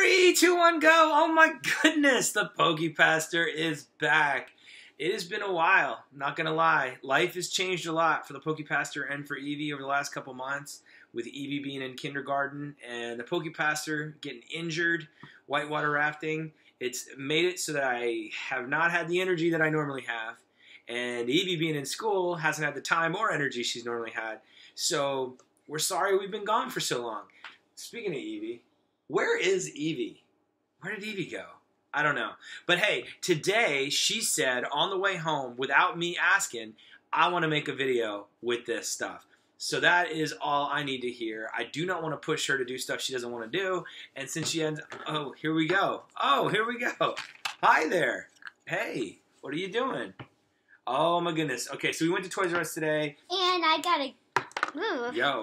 Three, two, one, go! Oh my goodness, the PokePastor is back. It has been a while, not gonna lie. Life has changed a lot for the PokePastor and for Eevee over the last couple months, with Eevee being in kindergarten and the PokePastor getting injured, whitewater rafting. It's made it so that I have not had the energy that I normally have, and Eevee being in school hasn't had the time or energy she's normally had. So we're sorry we've been gone for so long. Speaking of Eevee, where is Evie? Where did Evie go? I don't know. But hey, today she said on the way home, without me asking, I want to make a video with this stuff. So that is all I need to hear. I do not want to push her to do stuff she doesn't want to do. And since she ends, oh, here we go. Oh, here we go. Hi there. Hey, what are you doing? Oh my goodness. Okay, so we went to Toys R Us today. And I got a ooh, Yo,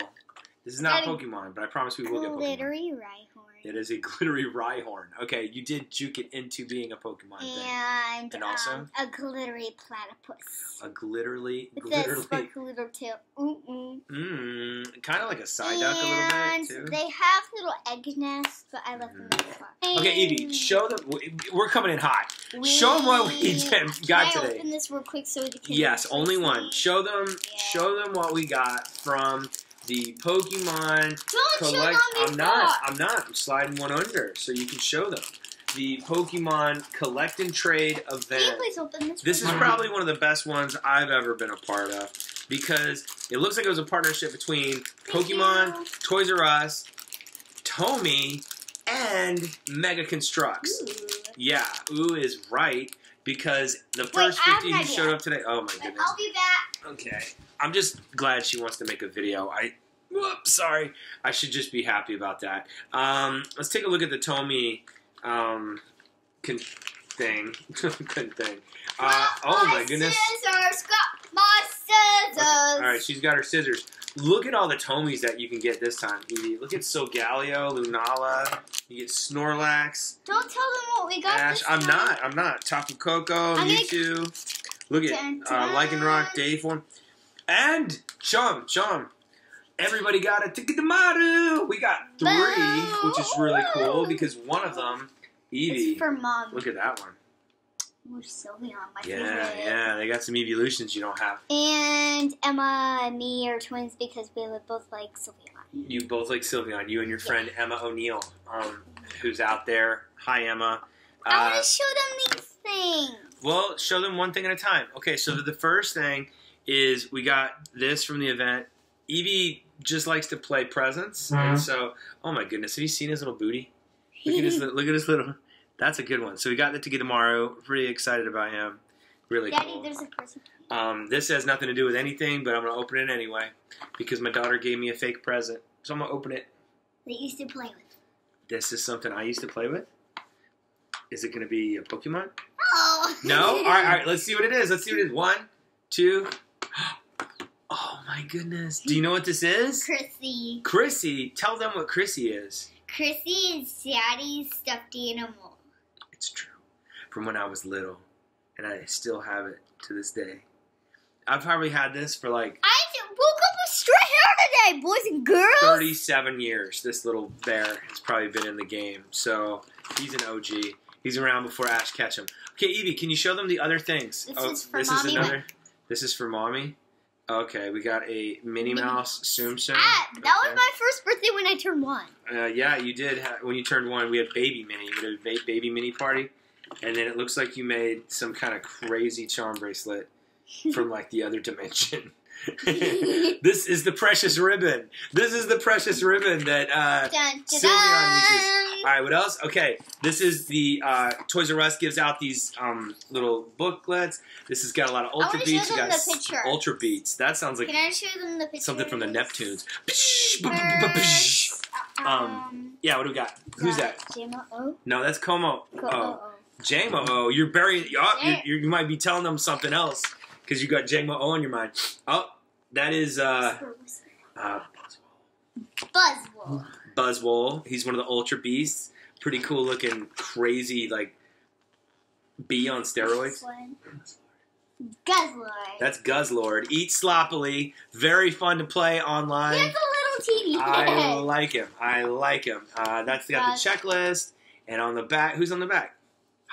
this is not Pokemon, but I promise we will get Pokemon. glittery Rhyhorn. It is a glittery Rhyhorn. Okay, you did juke it into being a Pokemon thing. And, And also? um, a glittery platypus. A glitterly, With a glitterly, sparkly little tail. Mm-mm. mmm, kind of like a Psyduck a little bit too. they have little egg nests, but I left them in the. Okay, Evie, show them. We're coming in hot. Show them what we did- Can got I today. open this real quick so the kids Yes, only one. Show them. Yeah. Show them what we got from the Pokemon Don't collect. I'm not. I'm not. I'm sliding one under so you can show them the Pokemon collect and trade Can you event. please open this? This is probably one of the best ones I've ever been a part of because it looks like it was a partnership between Pokemon. Toys R Us, Tomy, and Mega Construx. Ooh. Yeah, ooh is right because the first have 50 who showed up today. Oh my But goodness. I'll be back. Okay. I'm just glad she wants to make a video. I whoops, sorry. I should just be happy about that. Um, let's take a look at the Tomy um, con- thing. Con- thing. Uh, oh my goodness. Scissors, got my scissors. All right, she's got her scissors. Look at all the Tomies that you can get this time, Evie. Look at Solgaleo, Lunala. You get Snorlax, Don't tell them what we got. Ash. I'm not. I'm not. Tapu Koko, Mewtwo. Look at uh. Lycanroc, Dayform, and Chum. Chum. Everybody got a Togedemaru. We got three, Boo. which is really cool because one of them, Evie. It's for mom. Look at that one. Sylveon, my Yeah, favorite. yeah. They got some evolutions you don't have. And Emma and me are twins because we both like Sylveon. You both like Sylveon. You and your friend Emma O'Neill, um, who's out there. Hi, Emma. I Uh, want to show them these things. well, show them one thing at a time. Okay, so the first thing is we got this from the event. Evie just likes to play presents, and so oh my goodness, have you seen his little booty? Look at his look at his little. That's a good one. So we got that to get tomorrow. Pretty excited about him. Really Daddy, cool. there's a person. Um, this has nothing to do with anything, but I'm gonna open it anyway because my daughter gave me a fake present. So I'm gonna open it. They used to play with. This is something I used to play with. Is it gonna be a Pokemon? Oh. No? All right, all right. Let's see what it is. Let's see what it is. One, two. My goodness. Do you know what this is? Chrissy. Chrissy. Tell them what Chrissy is. Chrissy is Daddy's stuffed animal. It's true. From when I was little, and I still have it to this day. I've probably had this for like I woke up with straight hair today, boys and girls. 37 years. This little bear has probably been in the game. So he's an OG. He's around before Ash catch him. Okay, Evie, can you show them the other things? This oh, is for this Mommy. is another. This is for mommy. Okay, we got a Minnie Mouse Tsum Tsum. Ah, that Okay. was my first birthday when I turned one. Uh, yeah, you did. Ha- when you turned one, we had baby Minnie. We had a ba- baby Minnie party, and then it looks like you made some kind of crazy charm bracelet from like the other dimension. this is the precious ribbon. This is the precious ribbon that. Uh, Dun, dun, Sylveon uses-. All right, what else? Okay, this is the uh, Toys R Us gives out these um, little booklets. This has got a lot of ultra beats. You got the picture. ultra beats. That sounds like Can I show them the picture? something from the Neptunes. First, Um, Yeah, what do we got? Who's that? J-M-O? No, that's Como. Co- Oh, Jamo. Oh, you're burying. Oh, you, you might be telling them something else because you got Jamo O on your mind. Oh, that is uh, uh, Buzzwole. Buzzwole. He's one of the Ultra Beasts. Pretty cool looking, crazy like bee on steroids. Guzzler. That's Guzzlord. Eat sloppily. Very fun to play He online. has a little I head. like him. I like him. Uh, that's got the checklist. And on the back, who's on the back?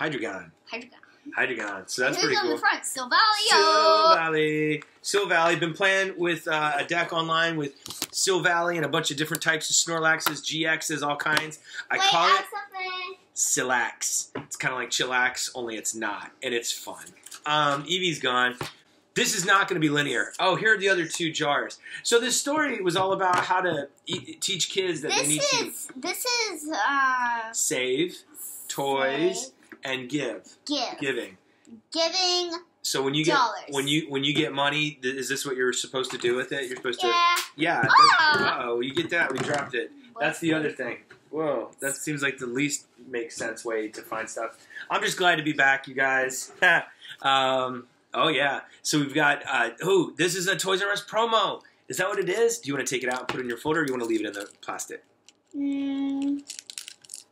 Hydreigon. Hydreigon. Hydreigon. So that's Who's pretty cool. on the front? Silvalio. Silvally. Silvally. Been playing with uh, a deck online with Silvally and a bunch of different types of Snorlaxes, GXs, all kinds. I Wait, call add it something. Silax. It's kind of like Chillax, only it's not, and it's fun. Um, Eevee's gone. This is not going to be linear. Oh, here are the other two jars. So this story was all about how to e- teach kids that they need This to is this is uh save, toys, save, and give. give Giving. giving So when you get Dollars. when you when you get money, th- is this what you're supposed to do with it? You're supposed to yeah. yeah. Ah! Oh, you get that? We dropped it. That's the other thing. Whoa, that seems like the least makes sense way to find stuff. I'm just glad to be back, you guys. um, oh yeah, so we've got uh, oh, this is a Toys R Us promo. Is that what it is? Do you want to take it out and put it in your folder, or you want to leave it in the plastic? Mm,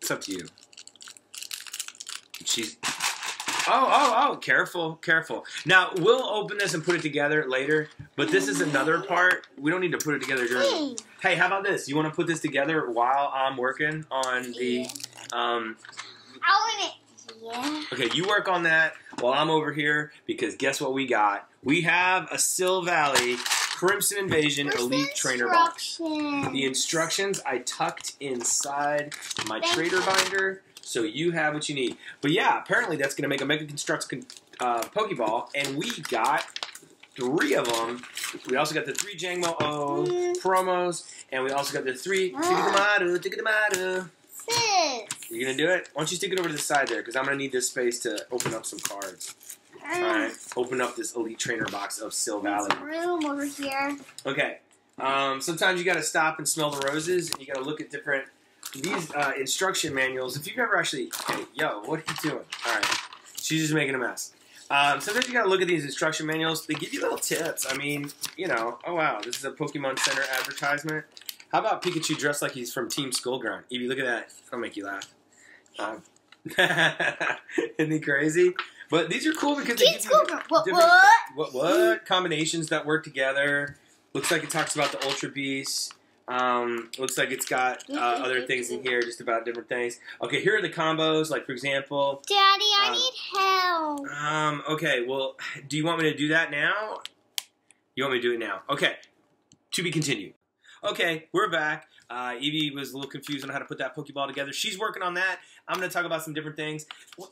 It's up to you. She's. Oh, oh, oh! Careful, careful. Now we'll open this and put it together later. But this is another part. We don't need to put it together during. hey. Hey, how about this? You want to put this together while I'm working on the. Um, I want it. Yeah. okay, you work on that while I'm over here because guess what we got? We have a Silvally Crimson Invasion Where's Elite Trainer Box. The instructions I tucked inside my Thank trader you. binder, so you have what you need. But yeah, apparently that's going to make a Mega Construx con- uh, Pokeball, and we got three of them. We also got the three Jangmo-o Mm. promos, and we also got the three Ah. Togedemaru, Togedemaru. Sis. You gonna do it? Why don't you stick it over to the side there? Because I'm gonna need this space to open up some cards. Um, Alright, open up this Elite Trainer box of Silvally. There's room over here. Okay. Um, sometimes you got to stop and smell the roses, and you got to look at different these uh, instruction manuals. If you've ever actually, hey, yo, what are you doing? All right, she's just making a mess. Um, sometimes you got to look at these instruction manuals. They give you little tips. I mean, you know, oh wow, this is a Pokemon Center advertisement. How about Pikachu dressed like he's from Team Skullgrind? Evie, look at that. That'll make you laugh. Um, isn't he crazy? But these are cool because they Team give you- What? What? what what combinations that work together? Looks like it talks about the Ultra Beast. Um, looks like it's got uh, other things in here, just about different things. Okay, here are the combos. Like for example, Daddy, I Um, need help. um, okay, well, do you want me to do that now? You want me to do it now? Okay, to be continued. Okay, we're back. Uh, Evie was a little confused on how to put that Pokeball together. She's working on that. I'm going to talk about some different things.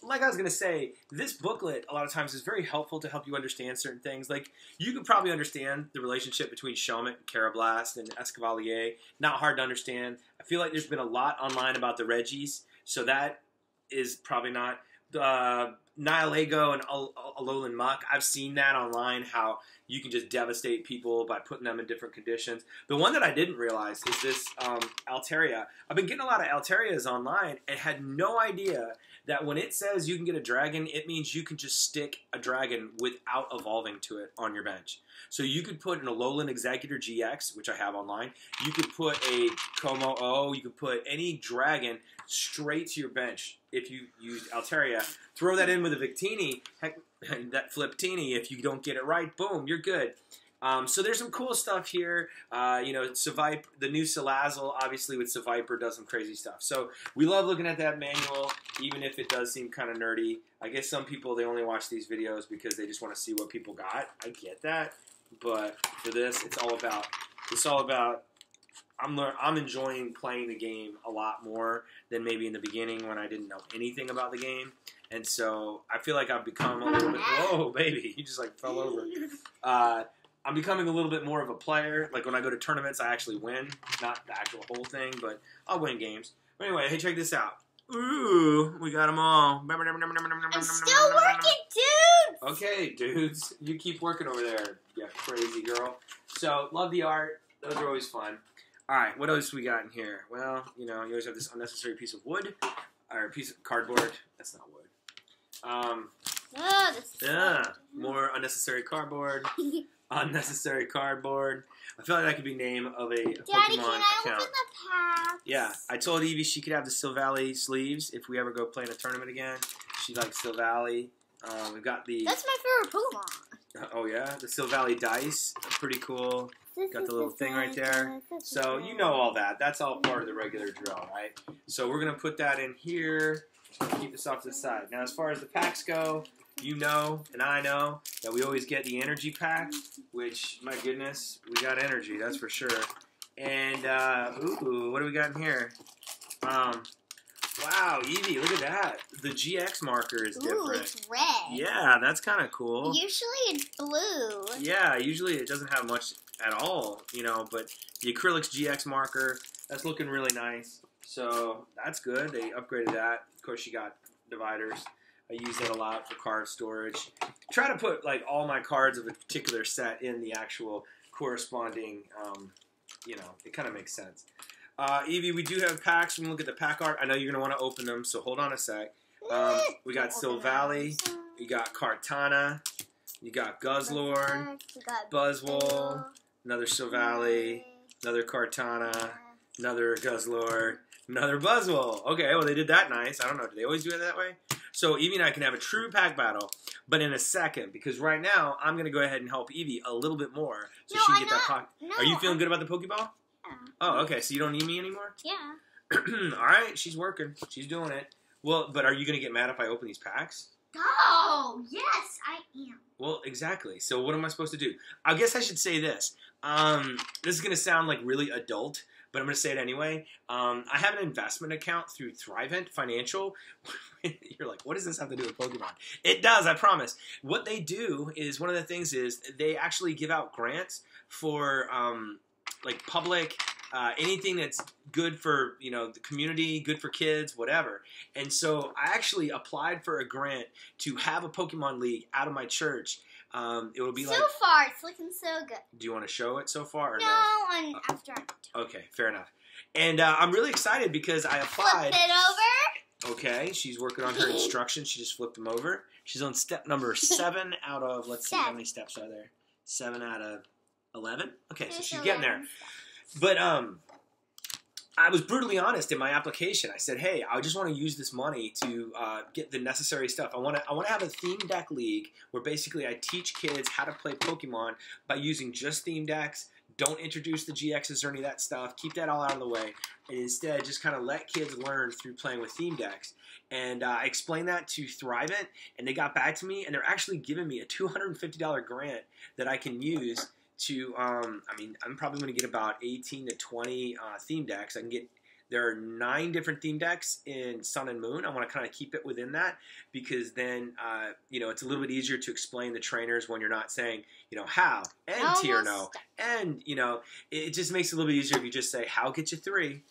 Like I was going to say, this booklet a lot of times is very helpful to help you understand certain things. Like you could probably understand the relationship between Shelmet, Karrablast, and Escavalier. Not hard to understand. I feel like there's been a lot online about the Reggies, so that is probably not uh, Nihilego and Al- Al- Alolan Muck. I've seen that online. How you can just devastate people by putting them in different conditions. The one that I didn't realize is this um, Altaria. I've been getting a lot of Altarias online and had no idea that when it says you can get a dragon, it means you can just stick a dragon without evolving to it on your bench. So you could put an Alolan Exeggutor GX, which I have online. You could put a Kommo-o. You could put any dragon straight to your bench if you use Altaria. Throw that in with a Victini, that Fliptini. If you don't get it right, boom, you're good. Um, so there's some cool stuff here. Uh, you know, Seviper, the new Salazzle, obviously with Seviper, does some crazy stuff. So we love looking at that manual, even if it does seem kind of nerdy. I guess some people they only watch these videos because they just want to see what people got. I get that, but for this, it's all about it's all about. I'm lear- I'm enjoying playing the game a lot more than maybe in the beginning when I didn't know anything about the game, and so I feel like I've become a little bit. Whoa, baby, you just like fell over. Uh, I'm becoming a little bit more of a player. Like when I go to tournaments, I actually win. Not the actual whole thing, but I'll win games. But anyway, hey, check this out. Ooh, we got them all. I'm still working, dude. Okay, dudes, you keep working over there, you crazy girl. So, love the art. Those are always fun. All right, what else we got in here? Well, you know, you always have this unnecessary piece of wood or a piece of cardboard. That's not wood. Um, Oh, yeah, more unnecessary cardboard. Unnecessary cardboard. I feel like that could be name of a Daddy, Pokemon can I account. open the packs? Yeah, I told Evie she could have the Silvally sleeves if we ever go play in a tournament again. She likes Silvally. Um, we've got the That's my favorite Pokemon. Oh yeah, the Silvally dice, pretty cool. Got the little thing right there. So you know all that. That's all part of the regular drill, right? So we're gonna put that in here. Keep this off to the side. Now, as far as the packs go, you know and I know that we always get the energy pack, which my goodness, we got energy. That's for sure. And uh, ooh, what do we got in here? Um, wow, Evie, look at that. The GX marker is Ooh, different. it's red. Yeah, that's kind of cool. Usually it's blue. Yeah, usually it doesn't have much at all, you know, but the Acrylics GX marker, that's looking really nice. So that's good. They upgraded that. Of course, you got dividers. I use that a lot for card storage. Try to put like all my cards of a particular set in the actual corresponding, um, you know, it kind of makes sense. Uh, Evie, we do have packs. We can look at the pack art. I know you're going to want to open them, so hold on a sec. Um, we got Silvally. You got Kartana. You got Guzzlord. We got Buzzwole, another Silvally, another Kartana, another Guzzlord, another Buzzwole. Okay, well they did that nice. I don't know, do they always do it that way? So Evie and I can have a true pack battle, but in a second, because right now I'm gonna go ahead and help Evie a little bit more so No, she can I'm get that not. pack. No, Are you feeling I'm- good about the Pokeball? Yeah. Oh, okay. So you don't need me anymore. Yeah. All right, she's working. She's doing it. Well, but are you gonna get mad if I open these packs? Oh, yes, I am. Well, exactly. So what am I supposed to do? I guess I should say this. Um, this is going to sound like really adult, but I'm going to say it anyway. Um, I have an investment account through Thrivent Financial. You're like, what does this have to do with Pokemon? It does, I promise. What they do is one of the things is they actually give out grants for um, like public uh, anything that's good for you know the community, good for kids, whatever. And so I actually applied for a grant to have a Pokemon League out of my church. Um, it will be so like, far, it's looking so good. do you want to show it so far or No, no? and after I'm Okay, fair enough. And uh, I'm really excited because I applied. flip it over. Okay, she's working on her instructions. She just flipped them over. She's on step number seven out of let's see how many steps are there. Seven out of eleven. Okay, so There's she's getting there. 11 But um, I was brutally honest in my application. I said, "Hey, I just want to use this money to uh, get the necessary stuff. I want to. I want to have a theme deck league where basically I teach kids how to play Pokemon by using just theme decks. Don't introduce the GXs or any of that stuff. Keep that all out of the way, and instead just kind of let kids learn through playing with theme decks." And uh, I explained that to Thrivent, and they got back to me, and they're actually giving me a two hundred and fifty dollar grant that I can use to um, I mean I'm probably going to get about 18 to 20 uh, theme decks. I can get there are nine different theme decks in Sun and Moon. I want to kind of keep it within that because then uh, you know it's a little bit easier to explain the trainers when you're not saying you know Hau and Almost tier no and you know it it just makes it a little bit easier if you just say Hau get you three.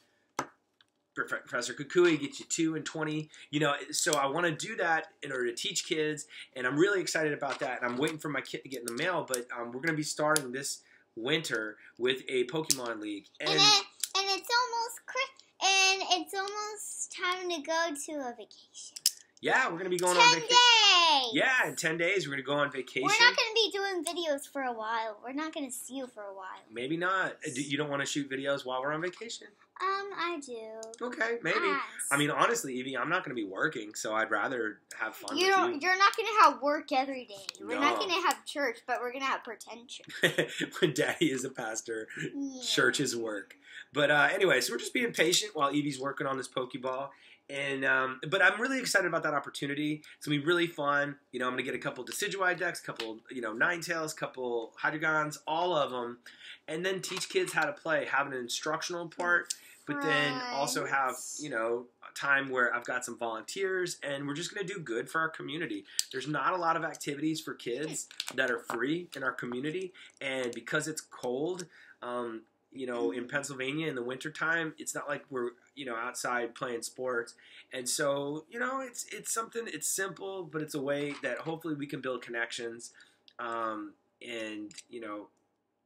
Prof- Professor Kukui gets you two and twenty. You know, so I want to do that in order to teach kids, and I'm really excited about that. And I'm waiting for my kit to get in the mail, but um, we're going to be starting this winter with a Pokemon League. And, it, and it's almost Chri- and it's almost time to go to a vacation. Yeah, we're going to be going Ten on vacation. days. Yeah, in ten days we're going to go on vacation. We're not going to be doing videos for a while. We're not going to see you for a while. Maybe not. Uh, You don't want to shoot videos while we're on vacation? Um, I do. Okay, maybe. Yes. I mean, honestly, Evie, I'm not going to be working, so I'd rather have fun you don't, you're not going to have work every day. We're not going to have church, but we're going to have pretension. you. when Daddy is a pastor, Yeah. church is work. But uh, anyway, so we're just being patient while Evie's working on this Pokeball. And um, but I'm really excited about that opportunity. It's gonna be really fun. You know, I'm gonna get a couple Decidueye decks, a couple you know Ninetales, a couple Hydreigons, all of them, and then teach kids how to play. Have an instructional part, but then also have you know a time where I've got some volunteers, and we're just gonna do good for our community. There's not a lot of activities for kids that are free in our community, and because it's cold, um, you know, in Pennsylvania in the wintertime, it's not like we're, you know, outside playing sports. And so, you know, it's it's something it's simple, but it's a way that hopefully we can build connections um, and, you know,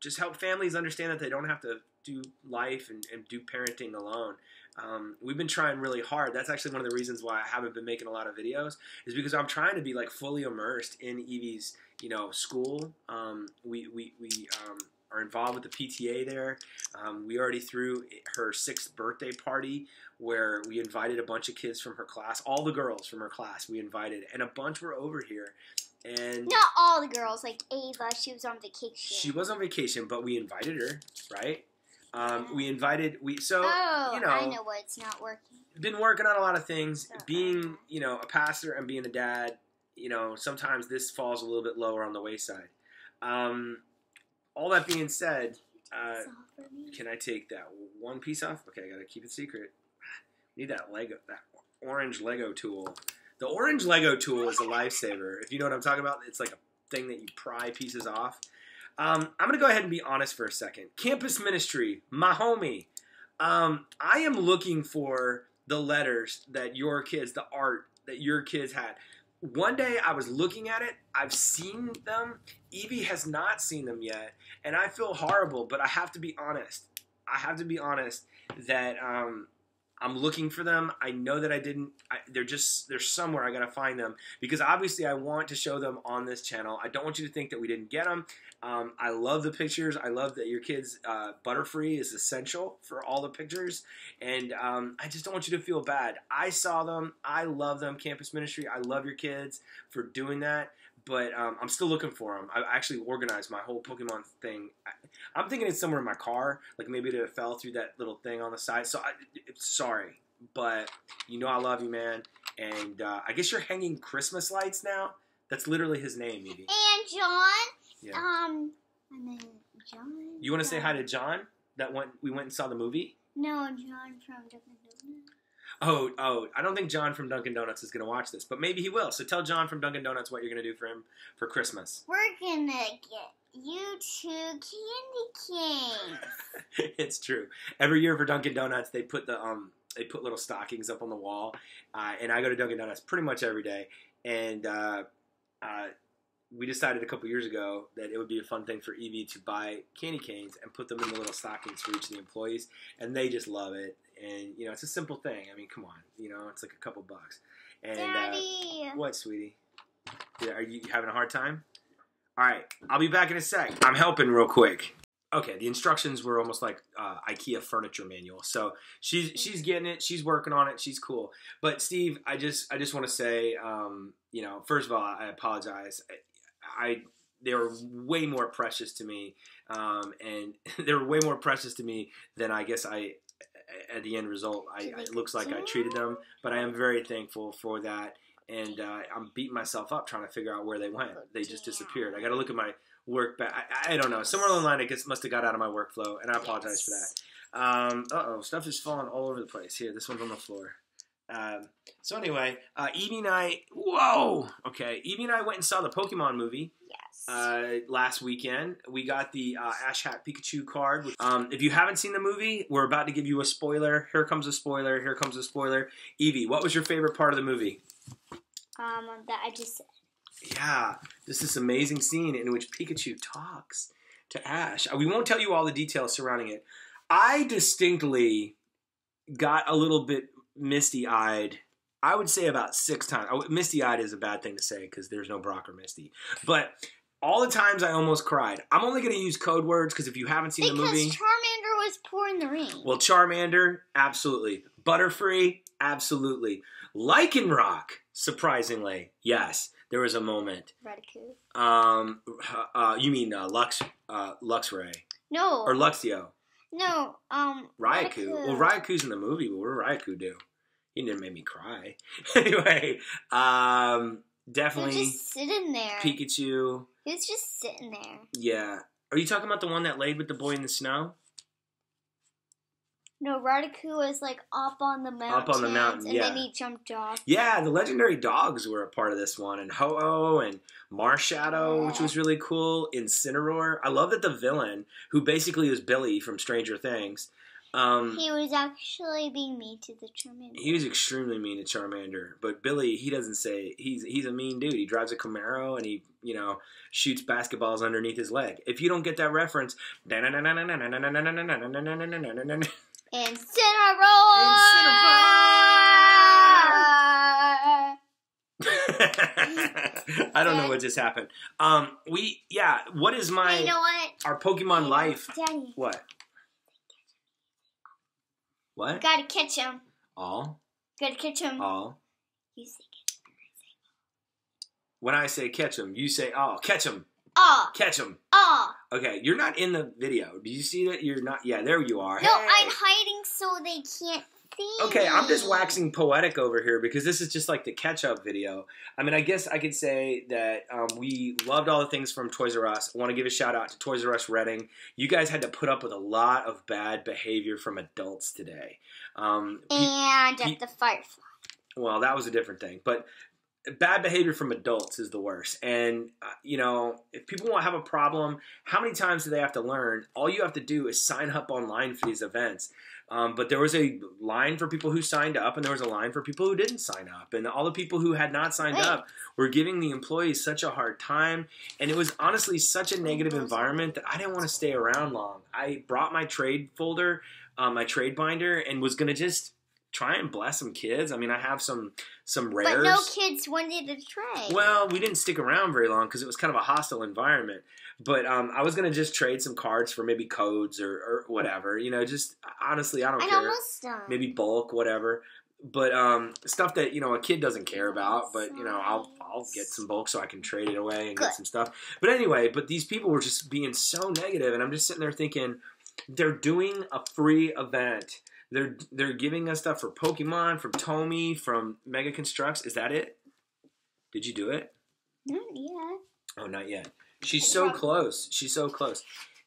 just help families understand that they don't have to do life and, and do parenting alone. Um, we've been trying really hard. That's actually one of the reasons why I haven't been making a lot of videos, is because I'm trying to be like fully immersed in Evie's, you know, school. Um, we we, we um, are involved with the PTA there. Um, we already threw her sixth birthday party where we invited a bunch of kids from her class, all the girls from her class we invited, and a bunch were over here. and Not all the girls, like Ava, she was on vacation. she was on vacation, but we invited her, right? Um, we invited we so oh, you know, I know what's not working. been working on a lot of things. Uh-uh. Being you know a pastor and being a dad, you know sometimes this falls a little bit lower on the wayside. Um, all that being said, uh, It's all for me. can I take that one piece off? Okay, I gotta keep it secret. Need that Lego, that orange Lego tool. The orange Lego tool is a lifesaver. If you know what I'm talking about, it's like a thing that you pry pieces off. Um, I'm gonna go ahead and be honest for a second. Campus ministry, my homie. Um, I am looking for the letters that your kids, the art that your kids had. One day I was looking at it. I've seen them. Evie has not seen them yet, and I feel horrible. But I have to be honest. I have to be honest that um, I'm looking for them. I know that I didn't. I, they're just they're somewhere. I gotta find them because obviously I want to show them on this channel. I don't want you to think that we didn't get them. Um, I love the pictures. I love that your kids uh, Butterfree is essential for all the pictures, and um, I just don't want you to feel bad. I saw them. I love them. Campus Ministry. I love your kids for doing that. But um, I'm still looking for them. I actually organized my whole Pokemon thing. I, I'm thinking it's somewhere in my car. Like maybe it fell through that little thing on the side. So I, sorry, but you know I love you, man. And uh, I guess you're hanging Christmas lights now. That's literally his name, Evie. And John, Yeah. um, I mean John. You want to say hi to John? That went. We went and saw the movie. No, John from Donuts. Oh, oh! I don't think John from Dunkin' Donuts is going to watch this, but maybe he will. So tell John from Dunkin' Donuts what you're going to do for him for Christmas. We're gonna get you two candy canes. it's true. Every year for Dunkin' Donuts, they put the um they put little stockings up on the wall, uh, and I go to Dunkin' Donuts pretty much every day. And uh, uh, we decided a couple years ago that it would be a fun thing for Evie to buy candy canes and put them in the little stockings for each of the employees, and they just love it. And you know, it's a simple thing. I mean, come on, you know, it's like a couple bucks. And uh, Daddy. what, sweetie? Yeah, are you having a hard time? All right, I'll be back in a sec. I'm helping real quick. Okay, the instructions were almost like uh, IKEA furniture manual. So she's she's getting it. She's working on it. She's cool. But Steve, I just I just want to say, um, you know, first of all, I apologize. I, I they were way more precious to me, um, and they were way more precious to me than I guess I. At the end result, I, it looks like I treated them, but I am very thankful for that and uh, I'm beating myself up trying to figure out where they went. They just disappeared. I got to look at my work back. I, I don't know. Somewhere along the line, it gets, must have got out of my workflow, and I apologize for that. Um, uh oh, stuff is falling all over the place. Here, this one's on the floor. Um, so anyway, uh, Evie and I, whoa, okay, Evie and I went and saw the Pokemon movie Yes. Uh, last weekend. We got the uh, Ash Hat Pikachu card. Um, if you haven't seen the movie, we're about to give you a spoiler. Here comes a spoiler. Here comes a spoiler. Evie, what was your favorite part of the movie? um, that I just said. Yeah, this is amazing scene in which Pikachu talks to Ash. Uh, We won't tell you all the details surrounding it. I distinctly got a little bit misty eyed. I would say about six times. Oh, misty eyed is a bad thing to say because there's no Brock or Misty. But all the times I almost cried. I'm only going to use code words because if you haven't seen Because the movie. Charmander was pouring the ring. Well, Charmander, absolutely. Butterfree, absolutely. Lycanroc, surprisingly, yes. There was a moment. Radicu. Um, uh, you mean uh, Lux, uh, Luxray No. or Luxio? no. Um. Raikou. Well, Raikou's in the movie, but what did Raikou do? He didn't make me cry. anyway, um, He was definitely just sitting there. Pikachu. He was just sitting there. Yeah. Are you talking about the one that laid with the boy in the snow? No, Radicu was like up on the mountain. Up on the mountain, and yeah. then he jumped off. Yeah, the legendary dogs were a part of this one, and Ho-Oh and Marshadow, which was really cool. Incineroar. I love that the villain, who basically is Billy from Stranger Things, um, He was actually being mean to the Charmander. he was extremely mean to Charmander. But Billy, he doesn't say he's he's a mean dude. He drives a Camaro and he you know shoots basketballs underneath his leg. If you don't get that reference, Incineroar! I don't know what just happened. Um, we yeah. What is my you know what? our Pokemon life? Daddy, What? What? gotta catch him. All? Gotta catch him. All? You say When I say catch him, you say, oh, catch him. Oh, catch him. oh. Okay, you're not in the video. Do you see that? You're not. Yeah, there you are. No, Hey. I'm hiding so they can't see Okay, I'm just waxing poetic over here because this is just like the catch up video. I mean, I guess I could say that um, we loved all the things from Toys R Us. I want to give a shout out to Toys R Us Reading. You guys had to put up with a lot of bad behavior from adults today. Um, And at the Firefly. well, that was a different thing, but bad behavior from adults is the worst. And uh, you know, if people want to have a problem, how many times do they have to learn? All you have to do is sign up online for these events. Um, but there was a line for people who signed up, and there was a line for people who didn't sign up. And all the people who had not signed up were giving the employees such a hard time. And it was honestly such a negative environment that I didn't want to stay around long. I brought my trade folder, um, my trade binder, and was going to just try and bless some kids. I mean, I have some some rares. But no kids wanted to trade. Well, we didn't stick around very long because it was kind of a hostile environment. But um, I was gonna just trade some cards for maybe codes or, or whatever. You know, just honestly, I don't I'm care. almost done. Maybe bulk, whatever. But um, stuff that you know a kid doesn't care about. But you know, I'll I'll get some bulk so I can trade it away and get some stuff. But anyway, but these people were just being so negative, and I'm just sitting there thinking, they're doing a free event. They're they're giving us stuff for Pokemon, from Tomy, from Mega Construx. Is that it? Did you do it? Not yet. Oh, not yet. She's so close. She's so close.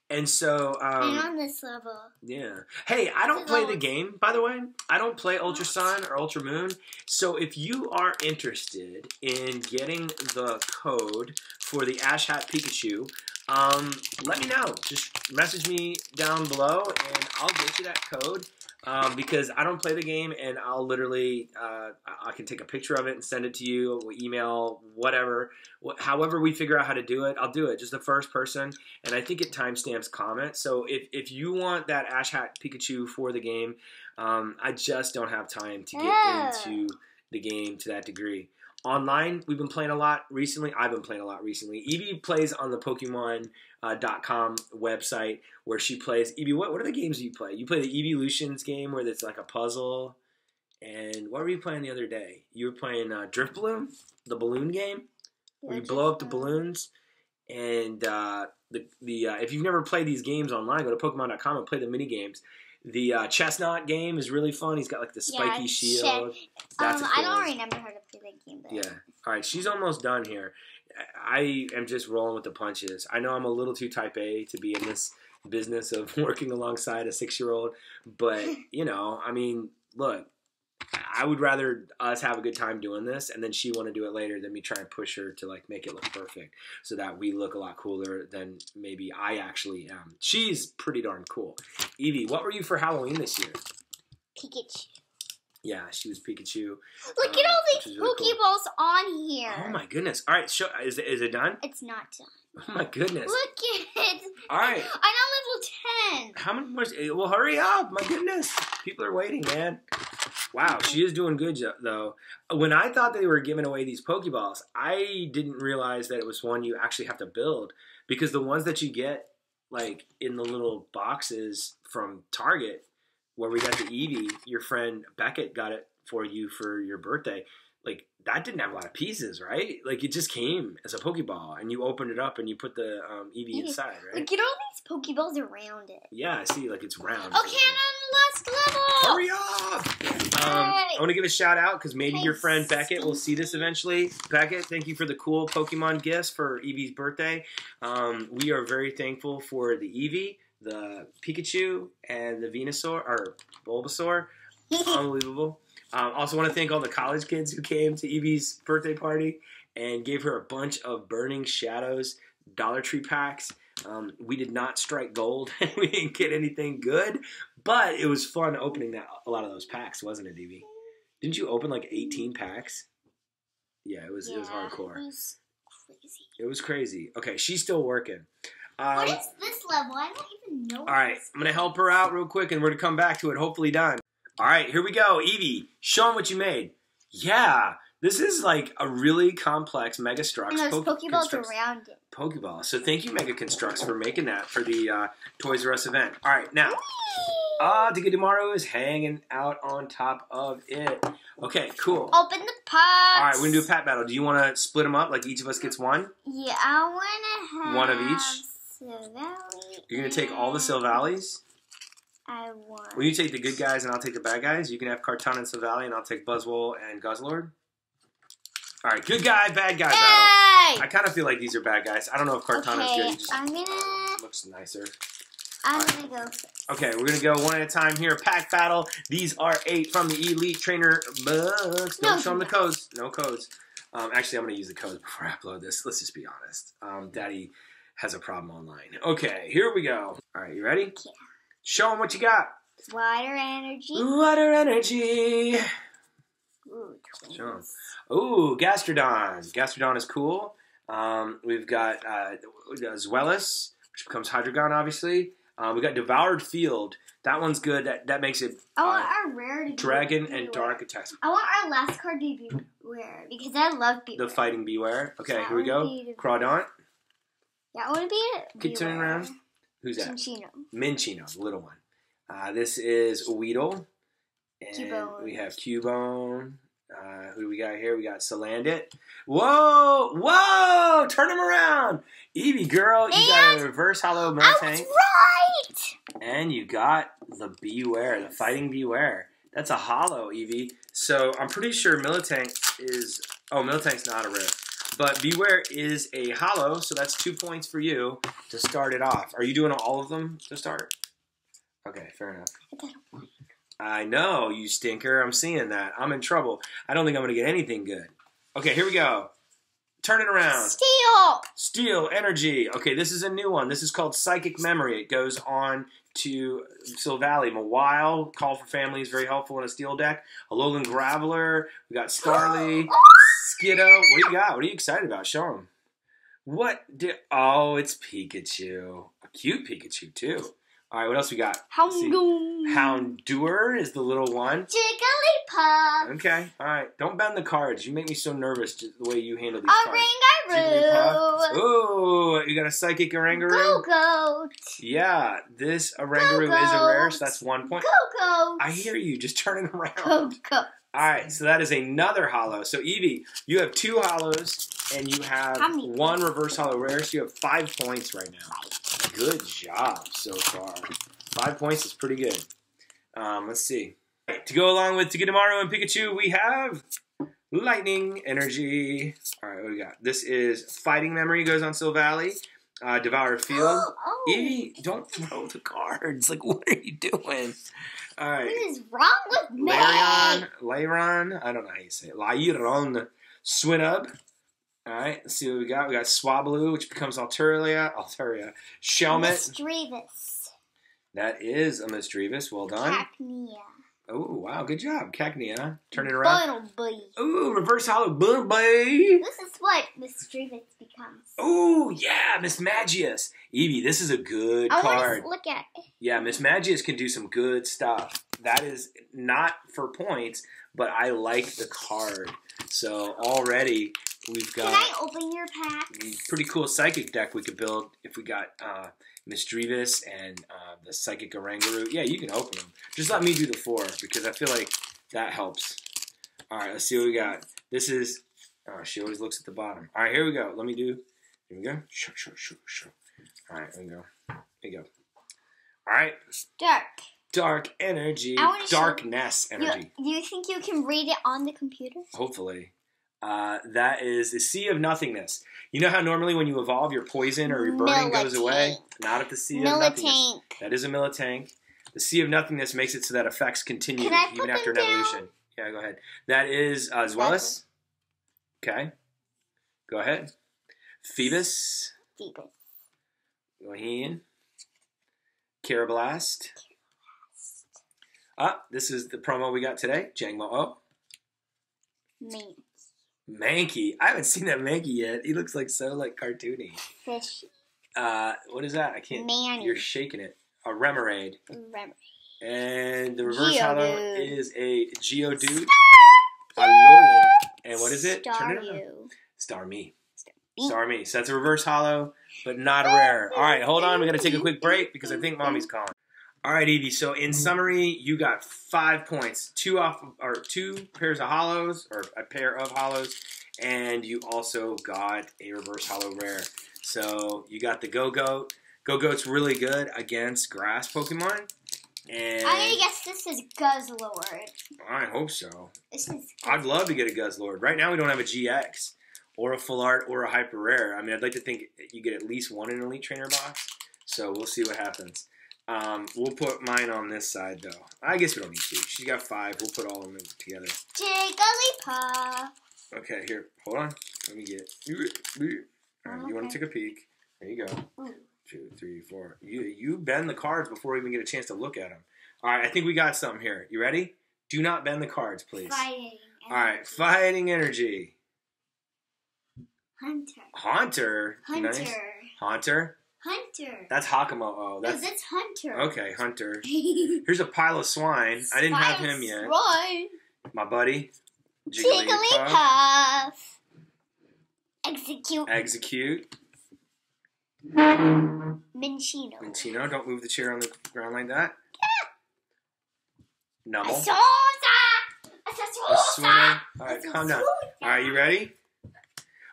And so, um, I'm on this level. yeah. Hey, I don't play the game, by the way. I don't play Ultra Sun or Ultra Moon. So if you are interested in getting the code for the Ash Hat Pikachu, um, let me know. Just message me down below, and I'll get you that code. Um, because I don't play the game, and I'll literally, uh, I can take a picture of it and send it to you, email, whatever. Wh- However, we figure out how to do it, I'll do it. Just the first person, and I think it timestamps comments. So if, if you want that Ash Hat Pikachu for the game, um, I just don't have time to get Yeah. into the game to that degree. Online, we've been playing a lot recently. I've been playing a lot recently. Evie plays on the Pokemon uh, dot .com website where she plays. Evie, what, what are the games you play? You play the Evolutions game where it's like a puzzle. And what were you playing the other day? You were playing uh, Drift Balloon, the balloon game where you blow up the balloons. And uh, the the uh, if you've never played these games online, go to Pokemon.com and play the mini games. The uh, Chestnut game is really fun. He's got like the spiky Yeah, shield. shit. That's um, I don't how to play that game. But Yeah. All right, she's almost done here. I am just rolling with the punches. I know I'm a little too type A to be in this business of working alongside a six year old, but you know, I mean, look, I would rather us have a good time doing this and then she want to do it later than me try and push her to like make it look perfect so that we look a lot cooler than maybe I actually am. She's pretty darn cool. Evie, what were you for Halloween this year? Pikachu. Yeah, she was Pikachu. Look at all which these really cool. Pokeballs on here. Oh my goodness. All right, show, is, it, is it done? It's not done. Oh my goodness. Look at it. All right. I'm on level 10. How many more? eh, Well, hurry up! My goodness, people are waiting, man. Wow, she is doing good though. When I thought they were giving away these Pokeballs, I didn't realize that it was one you actually have to build because the ones that you get like in the little boxes from Target, where we got the Eevee, your friend Beckett got it for you for your birthday. Like that didn't have a lot of pieces, right? Like it just came as a Pokeball, and you opened it up and you put the um, Eevee inside, right? Look at all these Pokeballs around it. Yeah, I see. Like it's round. Okay, I'm on the last level. Hurry up! Um, I want to give a shout out because maybe your friend Beckett will see this eventually. Beckett, thank you for the cool Pokemon gifts for Eevee's birthday. Um, we are very thankful for the Eevee, the Pikachu, and the Venusaur or Bulbasaur. Unbelievable. Um, also, want to thank all the college kids who came to Evie's birthday party and gave her a bunch of Burning Shadows Dollar Tree packs. Um, we did not strike gold. And we didn't get anything good, but it was fun opening that a lot of those packs, wasn't it, Evie? Didn't you open like 18 packs? Yeah, it was it was hardcore. It was crazy. It was crazy. Okay, she's still working. Um, what is this level? I don't even know. all right, I'm gonna help her out real quick, and we're gonna come back to it. Hopefully done. All right, here we go, Evie. Show them what you made. Yeah, this is like a really complex Mega Strux And there's Poke- Pokeballs around it. Pokeball. So thank you, Mega Construx, for making that for the uh, Toys R Us event. All right, now! Ah, Togedemaru is hanging out on top of it. Okay, cool. Open the pot. All right, we're gonna do a pat battle. Do you want to split them up? Like each of us gets one. Yeah, I wanna have One of each? You're gonna take all the and Silvallis. I want. Will you take the good guys and I'll take the bad guys? You can have Carton and Silvally, and I'll take Buzzwole and Guzzlord. All right, good guy, bad guy battle. I kind of feel like these are bad guys. I don't know if Carton is good. okay, He just I'm gonna. looks nicer. I'm gonna go. First. Okay, we're gonna go one at a time here. Pack battle. These are eight from the Elite Trainer books. Don't No, show them the codes. No codes. Um, actually, I'm gonna use the codes before I upload this. Let's just be honest. Um, Daddy has a problem online. Okay, here we go. All right, you ready? Yeah. Show them what you got. Water energy. Water energy. Ooh, Show 'em. twins. Ooh, Gastrodon. Gastrodon is cool. Um, we've got uh, which becomes Hydreigon, obviously. Um, we got Devoured Field. That one's good. That that makes it I want uh, our rare to be Dragon and Dark attacks. I want our last card to be Bewear because I love Bewear. The Fighting Bewear. Okay, here we go. be Crawdaunt. Want to be it. Keep turning around. Who's that? Minccino, the little one. Uh, this is Weedle. And Cubone. we have Cubone. Uh, who do we got here? We got Salandit. Whoa! Whoa! Turn him around! Eevee girl, you got a reverse hollow was right. And you got the Bewear, the Fighting Bewear. That's a hollow, Eevee. So I'm pretty sure Miltank is. Oh, Miltank's not a rare. But Bewear is a hollow, so that's two points for you to start it off. Are you doing all of them to start? Okay, fair enough. I got a- I know, you stinker. I'm seeing that. I'm in trouble. I don't think I'm going to get anything good. Okay, here we go. Turn it around. Steel. Steel Energy. Okay, this is a new one. This is called Psychic Memory. It goes on to Silvally. Mawile, Call for Family is very helpful in a steel deck. A Alolan Graveler. We got Starly. Oh, Skiddo. What do you got? What are you excited about? Show them. What did. Oh, it's Pikachu. A cute Pikachu, too. All right, what else we got? Houndoom. Houndour is the little one. Jigglypuff. Okay, all right. Don't bend the cards. You make me so nervous just the way you handle these cards. Ringaroo. Ooh, you got a Psychic Oranguru? Go goat. Yeah, this Oranguru is a rare, so that's one point. Go goat. I hear you. Just turn it around. Go goat. All right, so that is another hollow. So Evie, you have two hollows, and you have one reverse hollow rare. So you have five points right now. Good job so far. Five points is pretty good. Um, let's see. Right, to go along with Togedemaru and Pikachu, we have Lightning Energy. All right, what do we got? This is Fighting Memory goes on Silvally. Uh, Devour Field. Oh, Evie, don't throw the cards. Like, what are you doing? All right. what is wrong with me? Larion, Lairon, I don't know how you say it. Lairon, Swinub. All right, let's see what we got. We got Swablu, which becomes Altaria, Altaria, Shelmet. That is a Misdreavus. Well done. Cacnea. Oh, wow, good job, Cacnea. Turn it around. Bumblebee. Ooh, reverse hollow Bumblebee. This is what Misdreavus becomes. Ooh, yeah, Mismagius. Evie, this is a good I card. look at it. Yeah, Mismagius can do some good stuff. That is not for points, but I like the card. So already we've got... Can I open your pack? pretty cool psychic deck we could build if we got uh, Misdreavus and uh, the Psychic Oranguru. Yeah, you can open them. Just let me do the four because I feel like that helps. All right, let's see what we got. This is. Oh, she always looks at the bottom. All right, here we go. Let me do. Here we go. Sure, sure, sure, sure. All right, here we go. Here you go. All right, Dark. dark energy, darkness You, energy. do you think you can read it on the computer? Hopefully, uh, that is the sea of nothingness. You know how normally when you evolve, your poison or your burning goes away. Not at the sea of nothingness. That is a Militank. The sea of nothingness makes it so that effects continue even after an down? evolution. Yeah, go ahead. That is uh, Zweilous. Okay, go ahead. Phoebus, Phoebus. Goheen, Karrablast. Ah, this is the promo we got today. Jangmo. Oh, Me. Mankey. I haven't seen that Mankey yet. He looks like so like cartoony. Fish. Uh, what is that? I can't. Manny. You're shaking it. A Remoraid. Rem- And the reverse hollow is a Geodude. Alolan. And what is it? Turn Star it around. you. Starmie. Star Me. So that's a reverse hollow, but not a rare. All right, hold on. We got to take a quick break because I think mommy's calling. All right, Evie. So in mm-hmm. summary, you got five points, two off or two pairs of hollows or a pair of hollows, and you also got a reverse hollow rare. So you got the Gogoat. Go Goat's really good against grass Pokemon. And I'm gonna guess this is Guzzlord. I hope so. This is. I'd love to get a Guzzlord. Right now, we don't have a GX or a full art or a hyper rare. I mean, I'd like to think you get at least one in an Elite Trainer box. So we'll see what happens. Um, we'll put mine on this side, though. I guess we don't need to. She's got five. We'll put all of them together. Jigglypuff. Okay, here. Hold on. Let me get. Right, you want to take a peek? There you go. Ooh. Two, three, four. You you bend the cards before we even get a chance to look at them. All right, I think we got something here. You ready? Do not bend the cards, please. Fighting. Energy. All right, fighting energy. Hunter. Haunter. Hunter. Nice. Haunter. Hunter. That's Hakamo. Oh, No, that's that's Hunter. okay. Hunter. Here's a Piloswine. I didn't have him yet. Right. My buddy. Jigglypuff. Jigglypuff. Exeggcute. Exeggcute. Minccino. Minccino, don't move the chair on the ground like that. Numel. Asosa. A Asosa. swimmer. All right, calm down. All right, you ready?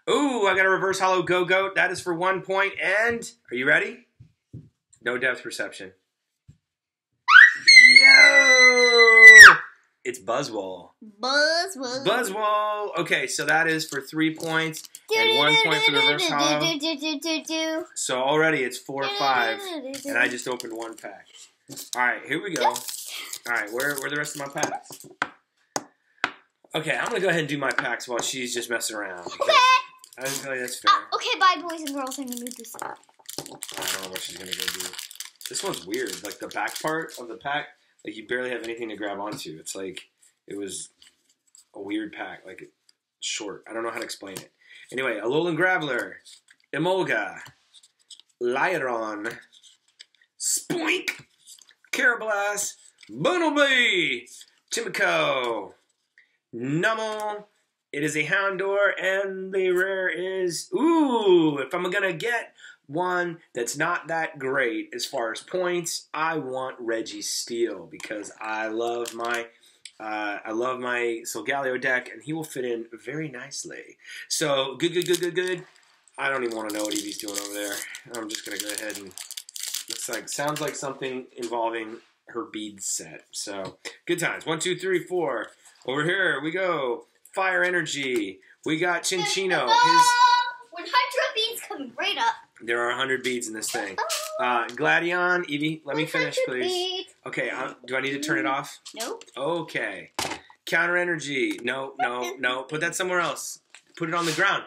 Ooh, I got a reverse holo go goat. That is for one point. And are you ready? No depth perception. No! It's Buzzwole. Buzz. Buzz. Buzzwole. Okay, so that is for three points. And one point for the reverse holo. So already it's four or five. And I just opened one pack. All right, here we go. All right, where, where are the rest of my packs? Okay, I'm gonna go ahead and do my packs while she's just messing around. Okay. I feel like that's fair. Ah, okay, bye, boys and girls. I'm gonna do this. I don't know what she's gonna go do. This one's weird. Like the back part of the pack, like you barely have anything to grab onto. It's like it was a weird pack, like short. I don't know how to explain it. Anyway, Alolan Graveler, Emolga, Lairon, Spoink, Karrablast, Bunnelby, Chimecho, Numel. It is a Houndour, and the rare is ooh. If I'm gonna get one that's not that great as far as points, I want Registeel because I love my uh, I love my Solgaleo deck, and he will fit in very nicely. So good, good, good, good, good. I don't even want to know what Eevee's doing over there. I'm just gonna go ahead and looks like sounds like something involving her bead set. So good times. One, two, three, four. Over here we go. Fire energy. We got Cinccino. His When Hydra beans coming right up. there are 100 beads in this thing. Uh, Gladion, Eevee, let me finish, please. beans- Okay, uh, do I need to turn it off? Nope. Okay. Counter energy. No, no, no. Put that somewhere else. Put it on the ground.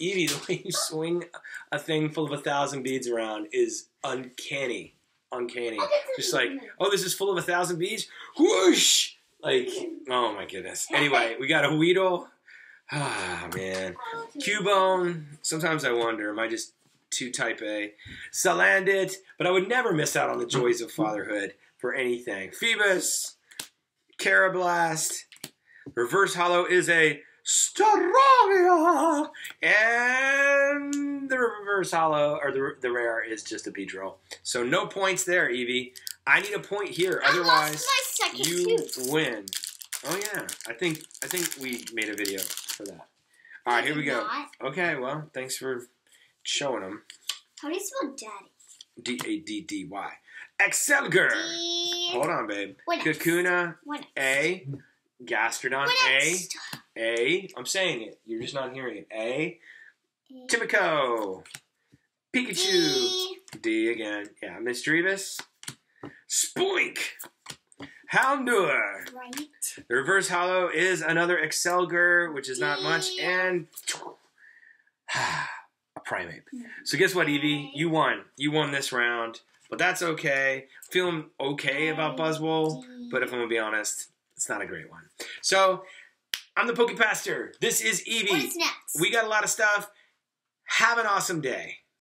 Eevee, the way you swing a thing full of a thousand beads around is uncanny. Uncanny. Just like, oh, this is full of a thousand beads? Whoosh! Like, oh my goodness. Anyway, we got a Weedle. Ah, man. Cubone. Sometimes I wonder, am I just too type A? Salandit, but I would never miss out on the joys of fatherhood for anything. Phoebus, Karrablast, Reverse Holo is a Staravia, and the Reverse Holo, or the, the rare, is just a Beedrill. So no points there, Eevee. I need a point here, otherwise second you win. Oh yeah, I think I think we made a video for that. All right, here we go. Not. Okay, well, thanks for showing them. How do you spell daddy? D A D D Y. Excelgar. D. Hold on, babe. Kakuna. A. Gastrodon. A. A. I'm saying it. You're just not hearing it. A. A. Timiko. Pikachu. D. D again. Yeah. Misdreavus. Spoink. Houndour. Right. The reverse holo is another Excelgar, which is not much, and a Primeape. So guess what, Eevee? You won. You won this round, but that's okay. Feeling okay about Buzzwole, but if I'm gonna be honest, it's not a great one. So I'm the PokePastor. This is Eevee. is next? We got a lot of stuff. Have an awesome day.